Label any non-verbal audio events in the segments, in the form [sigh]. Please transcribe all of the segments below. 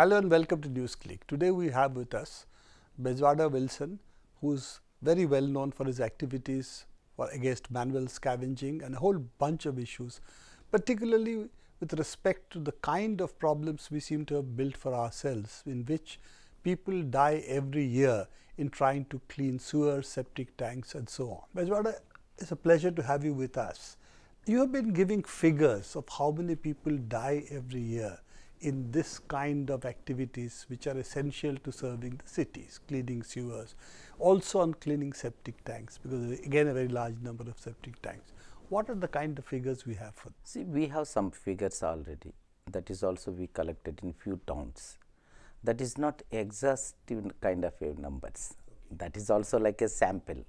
Hello and welcome to NewsClick. Today we have with us Bezwada Wilson, who is very well known for his activities for against manual scavenging and a whole bunch of issues, particularly with respect to the kind of problems we seem to have built for ourselves, in which people die every year in trying to clean sewers, septic tanks, and so on. Bezwada, it's a pleasure to have you with us. You have been giving figures of how many people die every year in this kind of activities which are essential to serving the cities, cleaning sewers, also on cleaning septic tanks, because again a very large number of septic tanks. What are the kind of figures we have for? See, we have some figures already. That is also we collected in few towns. That is not exhaustive kind of numbers. That is also like a sample.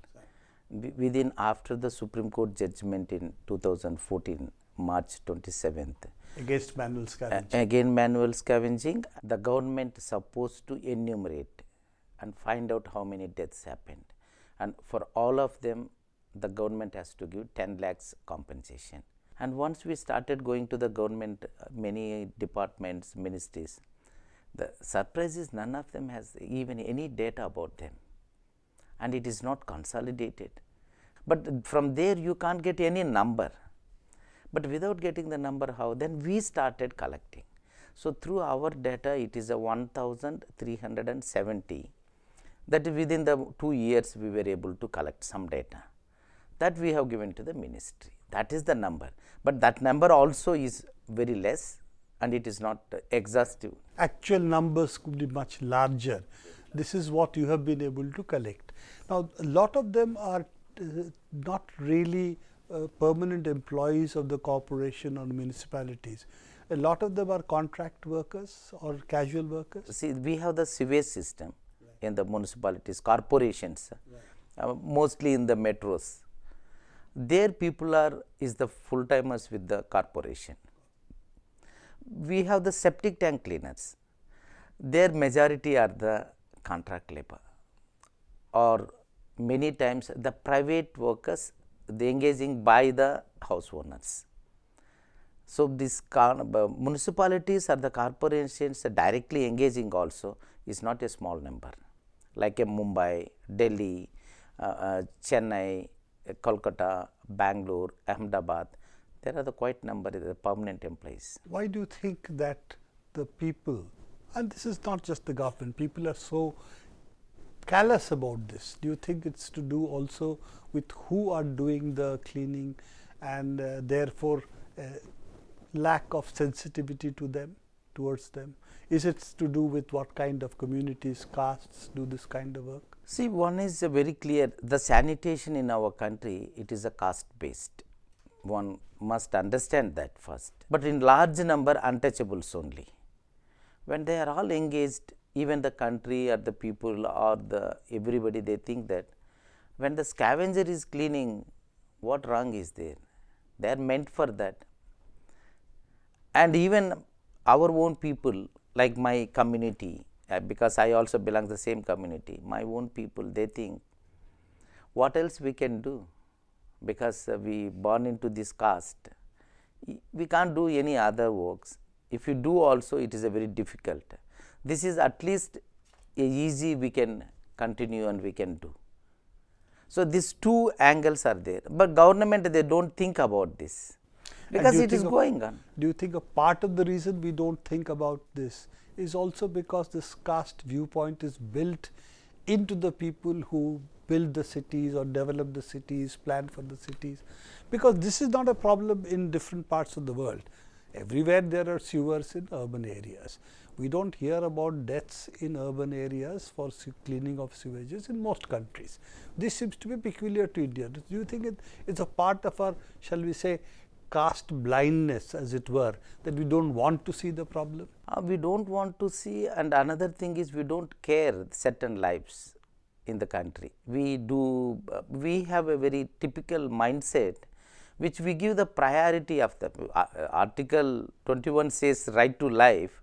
Wi- Within after the Supreme Court judgment in 2014, March 27th, against manual scavenging. again manual scavenging, the government is supposed to enumerate and find out how many deaths happened. And for all of them, the government has to give 10 lakhs compensation. And once we started going to the government, uh, many departments, ministries, the surprise is none of them has even any data about them and it is not consolidated. But from there you can't get any number. But without getting the number how then we started collecting. So through our data it is a 1370 that within the 2 years we were able to collect some data that we have given to the ministry that is the number but that number also is very less and it is not exhaustive Actual numbers could be much larger. This is what you have been able to collect. Now, a lot of them are uh, not really uh, permanent employees of the corporation or municipalities. A lot of them are contract workers or casual workers. See, we have the sewage system in the municipalities, corporations, uh, mostly in the metros. Their people are is the full timers with the corporation. We have the septic tank cleaners. Their majority are the contract labor, or many times the private workers they engaging by the house owners. So, this uh, municipalities or the corporations directly engaging also is not a small number like a Mumbai, Delhi, uh, uh, Chennai, uh, Kolkata, Bangalore, Ahmedabad. There are the quite number of the permanent employees. Why do you think that the people, and this is not just the government, people are so callous about this? Do you think it's to do also with who are doing the cleaning and uh, therefore uh, lack of sensitivity to them, towards them? Is it to do with what kind of communities, castes do this kind of work? See, one is very clear the sanitation in our country, it is a caste based. One must understand that first. But in large number, untouchables only. When they are all engaged, even the country or the people or the everybody, they think that when the scavenger is cleaning, what wrong is there? They are meant for that. And even our own people like my community uh, because i also belong to the same community my own people they think what else we can do? Because uh, we born into this caste we can't do any other works. If you do also it is a very difficult this is at least a easy we can continue and we can do so these two angles are there but government they don't think about this because it is a- going on Do you think a part of the reason we don't think about this is also because this caste viewpoint is built into the people who build the cities or develop the cities, plan for the cities? Because this is not a problem in different parts of the world. Everywhere there are sewers in urban areas. We don't hear about deaths in urban areas for cleaning of sewages in most countries. This seems to be peculiar to India. Do you think it's a part of our, shall we say, caste blindness, as it were, that we don't want to see the problem? Uh, we don't want to see and another thing is we don't care certain lives in the country we do uh, we have a very typical mindset which we give the priority of the uh, uh, article 21 says right to life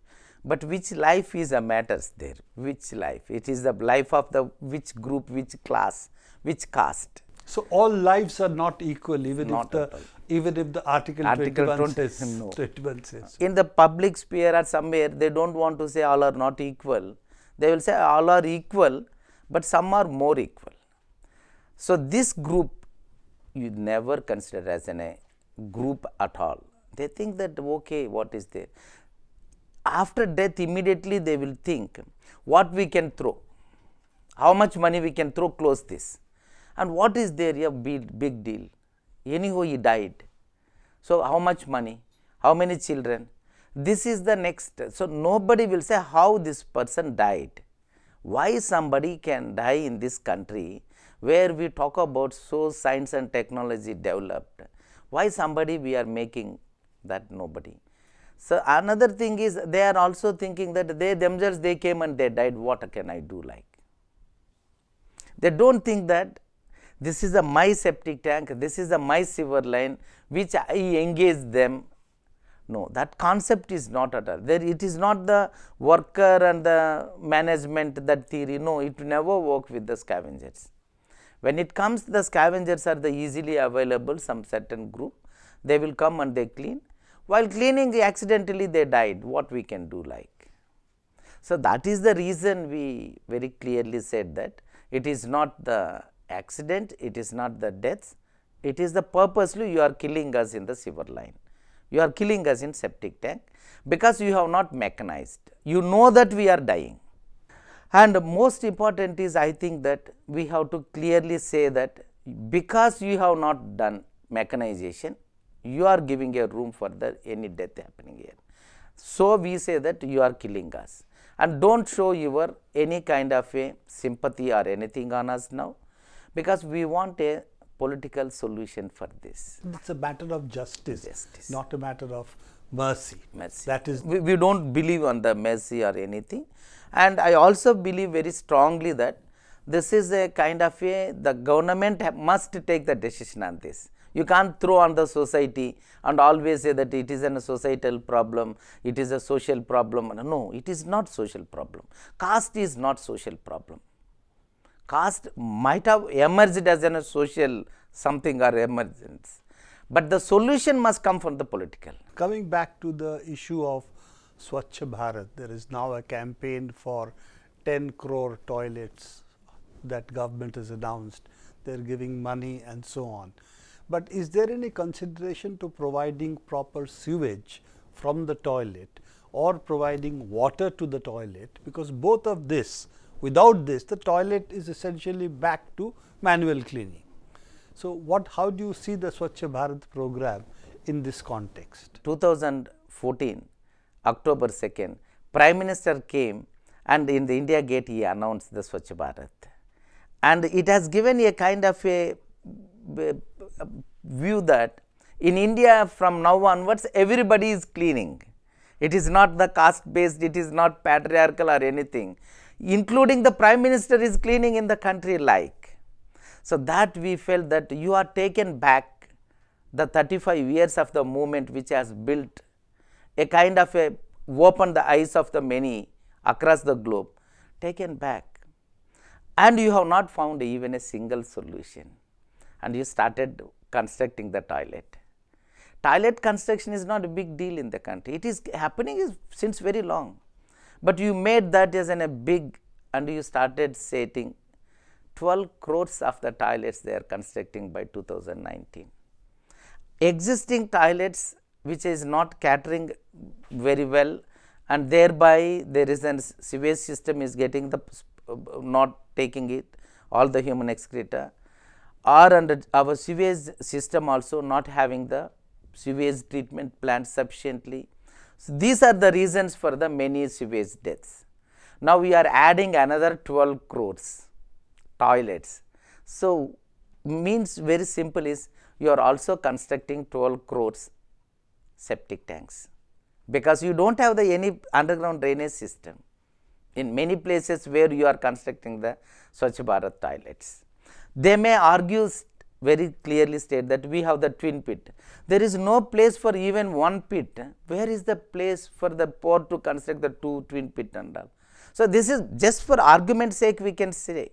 but which life is a matters there? Which life? It is the life of the which group which class which caste? So all lives are not equal, even Not if the all. even if the Article, Article 21 20 says no. 21 says. in the public sphere or somewhere they don't want to say all are not equal. They will say all are equal but some are more equal. So this group you never consider as an, a group at all. They think that okay what is there after death immediately they will think what we can throw. How much money we can throw close this. And what is there a big, big deal. Anyhow he died. So how much money? How many children? This is the next. So nobody will say how this person died. Why somebody can die in this country where we talk about so science and technology developed? Why somebody we are making that nobody so another thing is they are also thinking that they themselves they came and they died what can i do like they don't think that this is a my septic tank, this is a my sewer line which I engage them. No, that concept is not at all. There it is not the worker and the management that theory. No, it never work with the scavengers. When it comes, the scavengers are the easily available some certain group. They will come and they clean. While cleaning, accidentally they died. What we can do like? So, that is the reason we very clearly said that it is not the accident, it is not the deaths, it is the purposely you are killing us in the sewer line, you are killing us in septic tank because you have not mechanized, you know that we are dying. And most important is I think that we have to clearly say that because you have not done mechanization, you are giving a room for the any death happening here. So, we say that you are killing us and do not show your any kind of a sympathy or anything on us now because we want a political solution for this. It's a matter of justice, Justice. not a matter of mercy. Mercy. That is we, we do not believe on the mercy or anything and I also believe very strongly that this is a kind of a the government must take the decision on this. You can't throw on the society and always say that it is a societal problem, it is a social problem. No, it is not social problem. Caste is not social problem. Caste might have emerged as a social something or emergence, but the solution must come from the political. coming back to the issue of Swachh Bharat, there is now a campaign for 10 crore toilets that government has announced. They are giving money and so on. But is there any consideration to providing proper sewage from the toilet or providing water to the toilet? Because both of this, without this, the toilet is essentially back to manual cleaning. So, what how do you see the Swachh Bharat program in this context? 2014 October 2nd, Prime Minister came and in the India Gate he announced the Swachh Bharat. And it has given a kind of a view that in India from now onwards everybody is cleaning. It is not the caste based, it is not patriarchal or anything, including the Prime Minister is cleaning in the country like. So, that we felt that you are taken back the 35 years of the movement which has built a kind of a opened the eyes of the many across the globe taken back and you have not found even a single solution and you started constructing the toilet. Toilet construction is not a big deal in the country, it is happening since very long, but you made that as an, a big and you started setting 12 crores of the toilets they are constructing by 2019 existing toilets which is not catering very well and thereby there is a sewage system is getting the uh, not taking it all the human excreta or under our sewage system also not having the sewage treatment plant sufficiently. So, these are the reasons for the many sewage deaths. Now, we are adding another 12 crores toilets. So, means very simple is you are also constructing 12 crores septic tanks because you do not have the any underground drainage system in many places where you are constructing the Swachh Bharat toilets. They may argue very clearly state that we have the twin pit. There is no place for even one pit. Where is the place for the poor to construct the two twin pit and all? So, this is just for argument sake we can say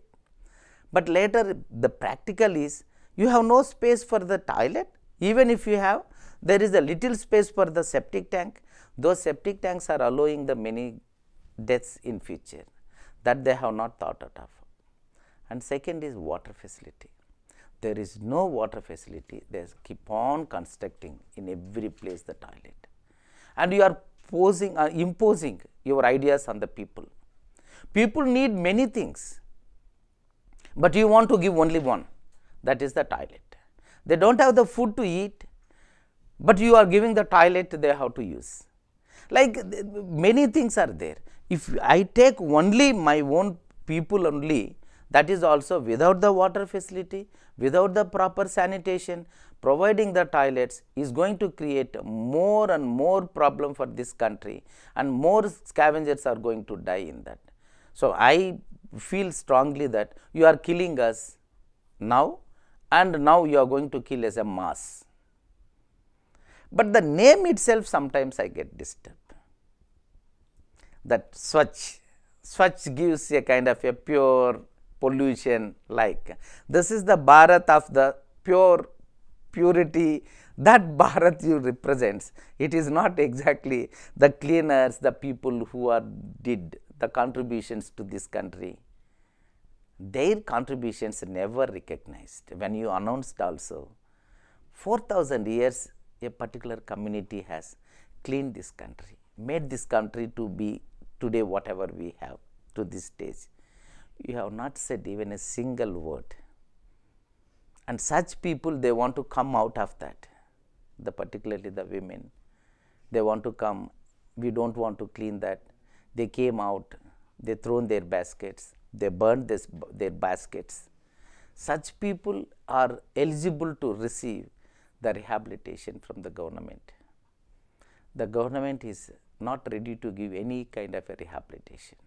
but later the practical is you have no space for the toilet even if you have there is a little space for the septic tank those septic tanks are allowing the many deaths in future that they have not thought out of and second is water facility there is no water facility they keep on constructing in every place the toilet and you are posing uh, imposing your ideas on the people people need many things but you want to give only one that is the toilet. They do not have the food to eat, but you are giving the toilet they have to use. Like many things are there. If I take only my own people only, that is also without the water facility, without the proper sanitation, providing the toilets is going to create more and more problem for this country and more scavengers are going to die in that. So, I feel strongly that you are killing us now and now you are going to kill as a mass. But the name itself sometimes I get disturbed that Swachh, Swachh gives a kind of a pure pollution like this is the Bharat of the pure purity that [laughs] Bharat you represents. It is not exactly the cleaners, the people who are did the contributions to this country their contributions never recognized. When you announced also, 4000 years a particular community has cleaned this country, made this country to be today whatever we have to this stage. You have not said even a single word. And such people they want to come out of that, the particularly the women. They want to come, we do not want to clean that. They came out, they thrown their baskets, they burned this, their baskets. Such people are eligible to receive the rehabilitation from the government. The government is not ready to give any kind of a rehabilitation.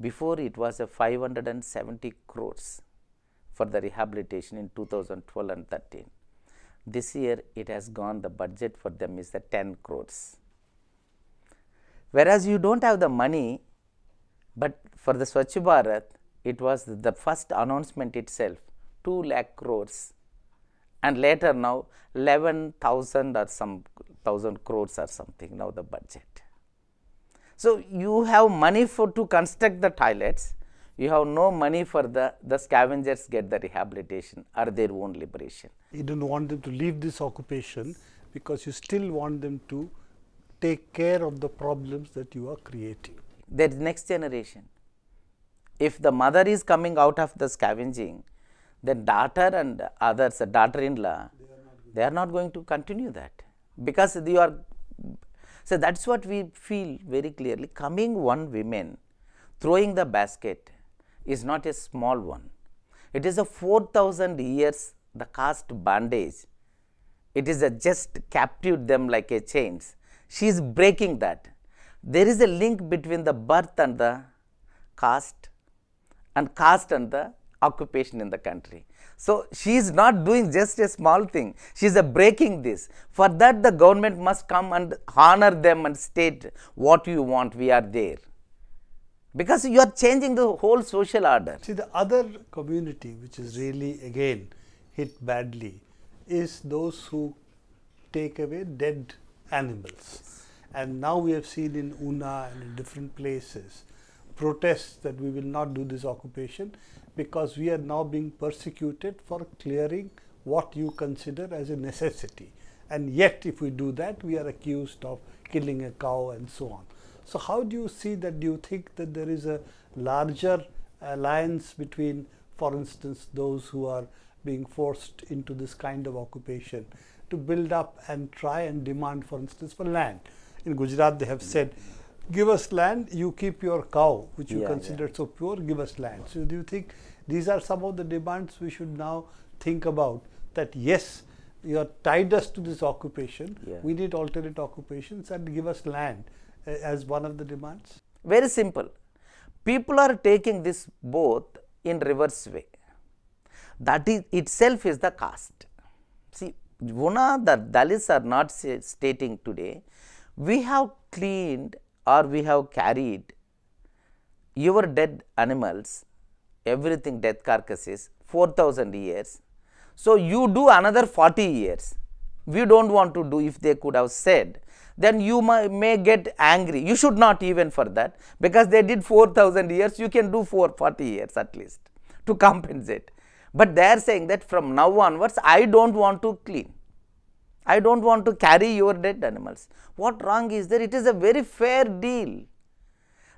Before it was a 570 crores for the rehabilitation in 2012 and 13. This year it has gone the budget for them is the 10 crores. Whereas you do not have the money, but for the Swachh Bharat, it was the first announcement itself 2 lakh crores and later now 11,000 or some 1000 crores or something now the budget. So, you have money for to construct the toilets, you have no money for the, the scavengers get the rehabilitation or their own liberation. You do not want them to leave this occupation because you still want them to take care of the problems that you are creating. There is next generation if the mother is coming out of the scavenging, then daughter and others, daughter-in-law, they are not going to continue that because you are. So that is what we feel very clearly. Coming one women throwing the basket is not a small one. It is a 4000 years the caste bandage. It is a just captured them like a chains. She is breaking that. There is a link between the birth and the caste and caste and the occupation in the country. So, she is not doing just a small thing, she is breaking this. For that the government must come and honor them and state what you want, we are there. Because you are changing the whole social order. See the other community which is really again hit badly is those who take away dead animals. And now we have seen in Una and in different places protests that we will not do this occupation because we are now being persecuted for clearing what you consider as a necessity. And yet, if we do that, we are accused of killing a cow and so on. So, how do you see that? Do you think that there is a larger alliance between, for instance, those who are being forced into this kind of occupation to build up and try and demand, for instance, for land? In Gujarat, they have said give us land, you keep your cow, which you yeah, consider yeah. so pure, give us land. So, do you think these are some of the demands we should now think about that yes, you are tied us to this occupation, yeah. we need alternate occupations and give us land uh, as one of the demands? Very simple. People are taking this both in reverse way. That is itself is the caste. See, Una, the Dalits are not stating today, we have cleaned or we have carried your dead animals, everything death carcasses 4000 years. So, you do another 40 years. We do not want to do if they could have said then you may, may get angry. You should not even for that because they did 4000 years, you can do for 40 years at least to [laughs] compensate. But they are saying that from now onwards, I do not want to clean. I do not want to carry your dead animals. What wrong is there? It is a very fair deal.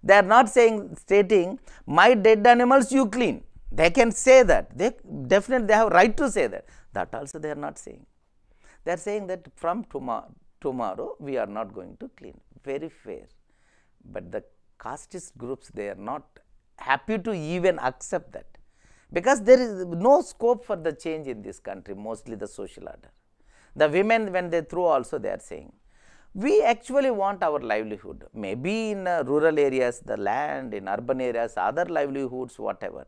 They are not saying, stating, my dead animals you clean. They can say that. They definitely they have right to say that. That also they are not saying. They are saying that from tomorrow, tomorrow we are not going to clean very fair, but the casteist groups they are not happy to even accept that because there is no scope for the change in this country mostly the social order. The women when they throw also they are saying we actually want our livelihood maybe in uh, rural areas the land in urban areas other livelihoods whatever.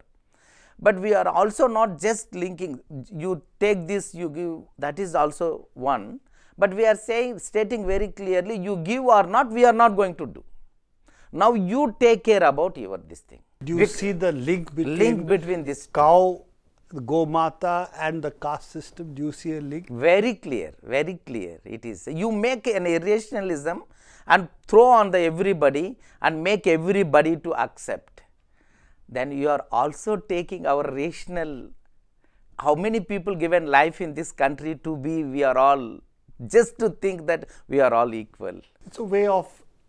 But we are also not just linking you take this you give that is also one but we are saying stating very clearly you give or not we are not going to do. Now, you take care about your this thing. Do you see the link between, link between this cow, the Gomata and the caste system? Do you see a link? Very clear, very clear it is. You make an irrationalism and throw on the everybody and make everybody to accept. Then you are also taking our rational, how many people given life in this country to be we are all just to think that we are all equal. It's a way of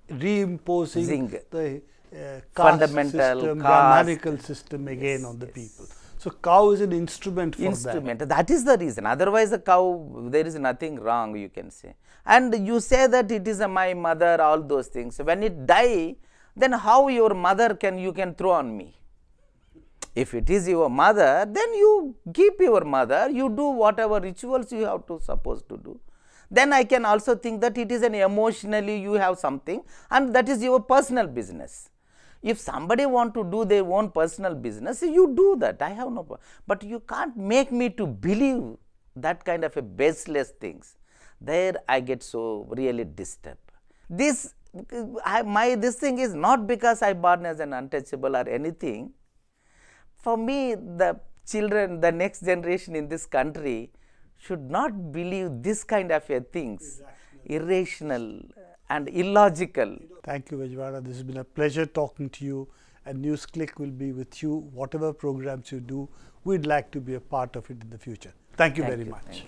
reimposing Zing. the uh, fundamental system, Brahmanical system again yes, on the yes. people. So, cow is an instrument for instrument. that. That is the reason. Otherwise, the cow, there is nothing wrong, you can say. And you say that it is my mother, all those things. When it die, then how your mother can, you can throw on me? If it is your mother, then you keep your mother, you do whatever rituals you have to supposed to do then I can also think that it is an emotionally you have something and that is your personal business. If somebody want to do their own personal business, you do that. I have no problem. But you can't make me to believe that kind of a baseless things. There I get so really disturbed. This I, my this thing is not because I born as an untouchable or anything. For me, the children, the next generation in this country, should not believe this kind of a things, exactly. irrational and illogical. Thank you, Bezwada. This has been a pleasure talking to you and NewsClick will be with you. Whatever programs you do, we'd like to be a part of it in the future. Thank you Thank very you. much.